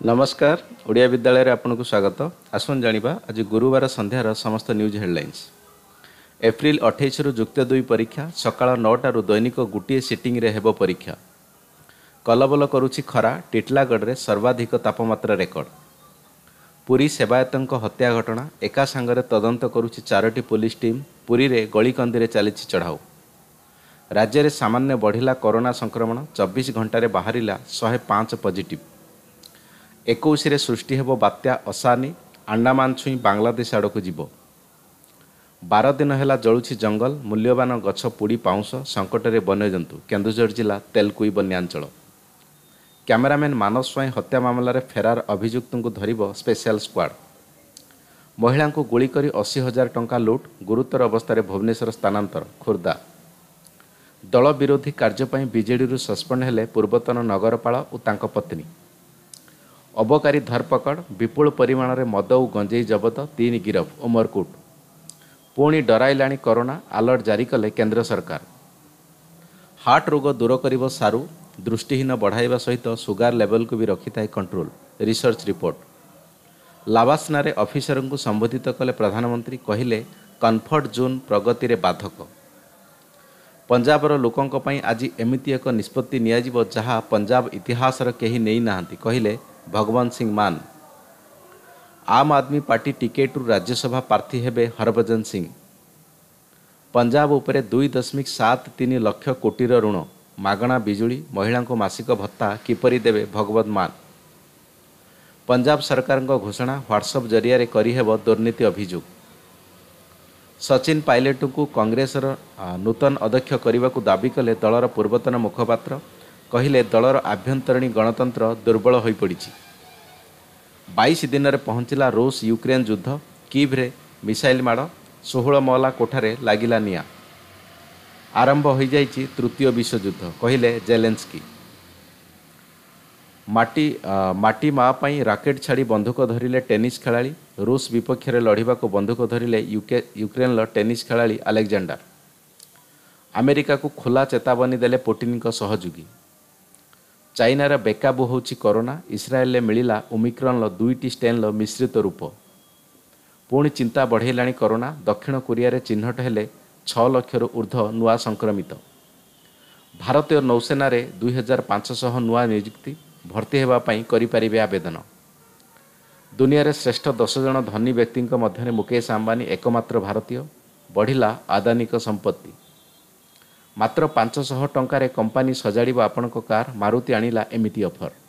ନମସ୍କାର ଓଡ଼ିଆ ବିଦ୍ୟାଳୟରେ ଆପଣଙ୍କୁ ସ୍ୱାଗତ। ଆସନ୍ତୁ ଜାଣିବା ଆଜି ଗୁରୁବାର ସନ୍ଧ୍ୟାର ସମସ୍ତ ନ୍ୟୁଜ୍ ହେଡ଼ଲାଇନ୍ସ ଏପ୍ରିଲ ଅଠେଇଶରୁ ଯୁକ୍ତ ଦୁଇ ପରୀକ୍ଷା ସକାଳ ନଅଟାରୁ ଦୈନିକ ଗୋଟିଏ ସିଟିଂରେ ହେବ ପରୀକ୍ଷା। କଲବଲ କରୁଛି ଖରା ଟିଟଲାଗଡ଼ରେ ସର୍ବାଧିକ ତାପମାତ୍ରା ରେକର୍ଡ ପୁରୀ ସେବାୟତଙ୍କ ହତ୍ୟା ଘଟଣା ଏକା ସାଙ୍ଗରେ ତଦନ୍ତ କରୁଛି ଚାରୋଟି ପୋଲିସ ଟିମ୍ ପୁରୀରେ ଗଳିକନ୍ଦିରେ ଚାଲିଛି ଚଢ଼ାଉ। ରାଜ୍ୟରେ ସାମାନ୍ୟ ବଢ଼ିଲା କରୋନା ସଂକ୍ରମଣ ଚବିଶ ଘଣ୍ଟାରେ ବାହାରିଲା ଶହେ ପାଞ୍ଚ ପଜିଟିଭ୍ ଏକୋଇଶରେ ସୃଷ୍ଟି ହେବ ବାତ୍ୟା ଅସାନି ଆଣ୍ଡାମାନ ଛୁଇଁ ବାଂଲାଦେଶ ଆଡ଼କୁ ଯିବ। ବାର ଦିନ ହେଲା ଜଳୁଛି ଜଙ୍ଗଲ ମୂଲ୍ୟବାନ ଗଛ ପୋଡ଼ି ପାଉଁଶ ସଙ୍କଟରେ ବନ୍ୟଜନ୍ତୁ କେନ୍ଦୁଝର ଜିଲ୍ଲା ତେଲକୁଇ ବନ୍ୟାଞ୍ଚଳ। କ୍ୟାମେରାମ୍ୟାନ୍ ମାନସ ସ୍ୱାଇଁ ହତ୍ୟା ମାମଲାରେ ଫେରାର ଅଭିଯୁକ୍ତଙ୍କୁ ଧରିବ ସ୍ପେଶାଲ ସ୍କ୍ୱାଡ୍। ମହିଳାଙ୍କୁ ଗୁଳି କରି ଅଶୀ ହଜାର ଟଙ୍କା ଲୁଟ୍ ଗୁରୁତର ଅବସ୍ଥାରେ ଭୁବନେଶ୍ୱର ସ୍ଥାନାନ୍ତର ଖୋର୍ଦ୍ଧା। ଦଳ ବିରୋଧୀ କାର୍ଯ୍ୟ ପାଇଁ ବିଜେଡିରୁ ସସ୍ପେଣ୍ଡ ହେଲେ ପୂର୍ବତନ ନଗରପାଳ ଓ ତାଙ୍କ ପତ୍ନୀ। ଅବକାରୀ ଧରପକଡ଼ ବିପୁଳ ପରିମାଣରେ ମଦ ଓ ଗଞ୍ଜେଇ ଜବତ ତିନି ଗିରଫ ଉମରକୁଟ ପୁଣି ଡରାଇଲାଣି କରୋନା ଆଲର୍ଟ ଜାରି କଲେ କେନ୍ଦ୍ର ସରକାର। ହାର୍ଟ ରୋଗ ଦୂର କରିବ ସାରୁ ଦୃଷ୍ଟିହୀନ ବଢ଼ାଇବା ସହିତ ସୁଗାର ଲେଭେଲକୁ ବି ରଖିଥାଏ କଣ୍ଟ୍ରୋଲ ରିସର୍ଚ୍ଚ ରିପୋର୍ଟ ଲାବାସନାରେ ଅଫିସରଙ୍କୁ ସମ୍ବୋଧିତ କଲେ ପ୍ରଧାନମନ୍ତ୍ରୀ କହିଲେ କମ୍ଫର୍ଟ ଜୋନ୍ ପ୍ରଗତିରେ ବାଧକ। ପଞ୍ଜାବର ଲୋକଙ୍କ ପାଇଁ ଆଜି ଏମିତି ଏକ ନିଷ୍ପତ୍ତି ନିଆଯିବ ଯାହା ପଞ୍ଜାବ ଇତିହାସର କେହି ନେଇନାହାନ୍ତି। କହିଲେ ଭଗବନ୍ତ ସିଂ ମାନ। ଆମ୍ ଆଦମୀ ପାର୍ଟି ଟିକେଟରୁ ରାଜ୍ୟସଭା ପ୍ରାର୍ଥୀ ହେବେ ହରଭଜନ ସିଂ। ପଞ୍ଜାବ ଉପରେ ଦୁଇ ଦଶମିକ ସାତ ତିନି ଲକ୍ଷ କୋଟିର ଋଣ ମାଗଣା ବିଜୁଳି ମହିଳାଙ୍କୁ ମାସିକ ଭତ୍ତା କିପରି ଦେବେ ଭଗବତ ମାନ? ପଞ୍ଜାବ ସରକାରଙ୍କ ଘୋଷଣା ହ୍ୱାଟ୍ସଆପ୍ ଜରିଆରେ କରିହେବ ଦୁର୍ନୀତି ଅଭିଯୋଗ। ସଚିନ ପାଇଲଟଙ୍କୁ କଂଗ୍ରେସର ନୂତନ ଅଧ୍ୟକ୍ଷ କରିବାକୁ ଦାବି କଲେ ଦଳର ପୂର୍ବତନ ମୁଖପାତ୍ର କହିଲେ ଦଳର ଆଭ୍ୟନ୍ତରୀଣ ଗଣତନ୍ତ୍ର ଦୁର୍ବଳ ହୋଇପଡ଼ିଛି। ବାଇଶ ଦିନରେ ପହଞ୍ଚିଲା ରୁଷ ୟୁକ୍ରେନ୍ ଯୁଦ୍ଧ। କିଭ୍ରେ ମିସାଇଲ୍ ମାଡ଼ ଷୋହଳ ମହଲା କୋଠାରେ ଲାଗିଲା ନିଆଁ। ଆରମ୍ଭ ହୋଇଯାଇଛି ତୃତୀୟ ବିଶ୍ୱଯୁଦ୍ଧ। କହିଲେ ଜେଲେନ୍ସ୍କି। ମାଟି ମାଟି ମା ପାଇଁ ରାକେଟ୍ ଛାଡ଼ି ବନ୍ଧୁକ ଧରିଲେ ଟେନିସ୍ ଖେଳାଳି। ରୁଷ ବିପକ୍ଷରେ ଲଢ଼ିବାକୁ ବନ୍ଧୁକ ଧରିଲେ ୟୁକେ ୟୁକ୍ରେନ୍ର ଟେନିସ୍ ଖେଳାଳି ଆଲେକ୍ଜାଣ୍ଡାର। ଆମେରିକାକୁ ଖୋଲା ଚେତାବନୀ ଦେଲେ ପୁଟିନଙ୍କ ସହଯୋଗୀ। ଚାଇନାର ବେକାବୁ ହେଉଛି କରୋନା ଇସ୍ରାଏଲରେ ମିଳିଲା ଓମିକ୍ରନ୍ର ଦୁଇଟି ଷ୍ଟେନ୍ର ମିଶ୍ରିତ ରୂପ। ପୁଣି ଚିନ୍ତା ବଢ଼େଇଲାଣି କରୋନା ଦକ୍ଷିଣ କୋରିଆରେ ଚିହ୍ନଟ ହେଲେ ଛଅ ଲକ୍ଷରୁ ଉର୍ଦ୍ଧ୍ୱ ନୂଆ ସଂକ୍ରମିତ। ଭାରତୀୟ ନୌସେନାରେ ଦୁଇ ହଜାର ପାଞ୍ଚଶହ ନୂଆ ନିଯୁକ୍ତି ଭର୍ତ୍ତି ହେବା ପାଇଁ କରିପାରିବେ ଆବେଦନ। ଦୁନିଆରେ ଶ୍ରେଷ୍ଠ ଦଶ ଜଣ ଧନୀ ବ୍ୟକ୍ତିଙ୍କ ମଧ୍ୟରେ ମୁକେଶ ଆମ୍ବାନୀ ଏକମାତ୍ର ଭାରତୀୟ ବଢ଼ିଲା ଆଦାନୀଙ୍କ ସମ୍ପତ୍ତି। ମାତ୍ର ପାଞ୍ଚଶହ ଟଙ୍କାରେ କମ୍ପାନୀ ସଜାଡ଼ିବ ଆପଣଙ୍କ କାର୍ ମାରୁତି ଆଣିଲା ଏମିତି ଅଫର୍